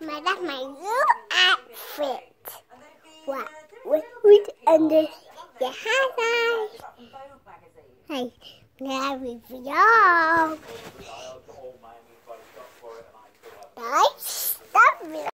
my that's my new outfit. What? With, with under your hat eyes. Hey, now we vlog.